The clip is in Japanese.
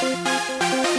うん。